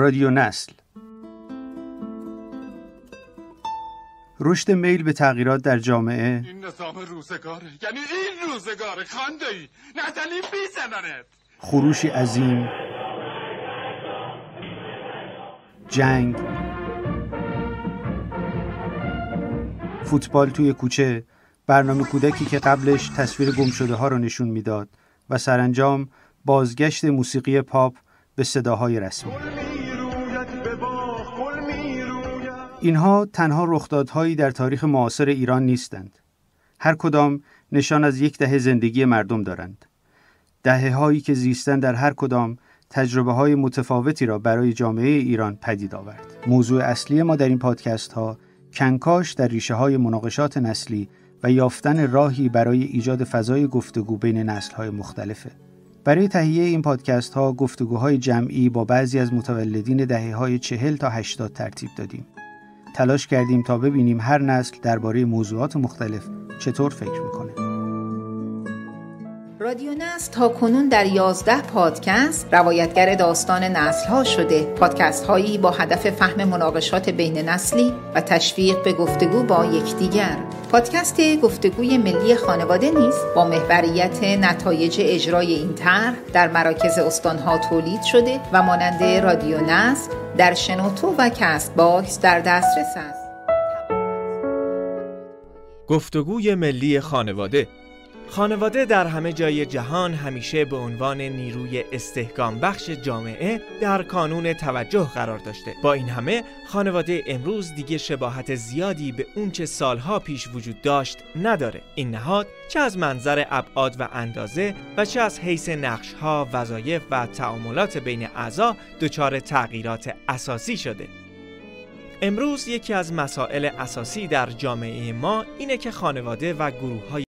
رادیو نسل. رشد میل به تغییرات در جامعه. این نظام روزگاره. یعنی این روزگاره. خانده ای نزنی بیزننت خروشی عظیم. جنگ. فوتبال توی کوچه. برنامه کودکی که قبلش تصویر گم شده ها رو نشون می‌داد و سرانجام بازگشت موسیقی پاپ به صداهای رسمی. اینها تنها رخدادهایی در تاریخ معاصر ایران نیستند. هر کدام نشان از یک دهه زندگی مردم دارند. دهه هایی که زیستن در هر کدام تجربه های متفاوتی را برای جامعه ایران پدید آورد. موضوع اصلی ما در این پادکست ها کنکاش در ریشه های مناقشات نسلی و یافتن راهی برای ایجاد فضای گفتگو بین نسل های مختلفه. برای تهیه این پادکست ها گفتگوهای جمعی با بعضی از متولدین دهه های چهل تا 80 ترتیب دادیم. تلاش کردیم تا ببینیم هر نسل درباره موضوعات مختلف چطور فکر می‌کنه. رادیو نسل تا کنون در 11 پادکست روایتگر داستان نسل ها شده. پادکست هایی با هدف فهم مناقشات بین نسلی و تشویق به گفتگو با یکدیگر. پادکست گفتگوی ملی خانواده نیز با محوریت نتایج اجرای این طرح در مراکز استانها تولید شده و مانند رادیو نسل در شنوتو و Castbox در دسترس است. گفتگوی ملی خانواده خانواده در همه جای جهان همیشه به عنوان نیروی استحکام بخش جامعه در کانون توجه قرار داشته. با این همه خانواده امروز دیگه شباهت زیادی به اونچه سالها پیش وجود داشت نداره. این نهاد چه از منظر ابعاد و اندازه و چه از حیث نقشها، وظایف و تعاملات بین اعضا دچار تغییرات اساسی شده. امروز یکی از مسائل اساسی در جامعه ما اینه که خانواده و گروه های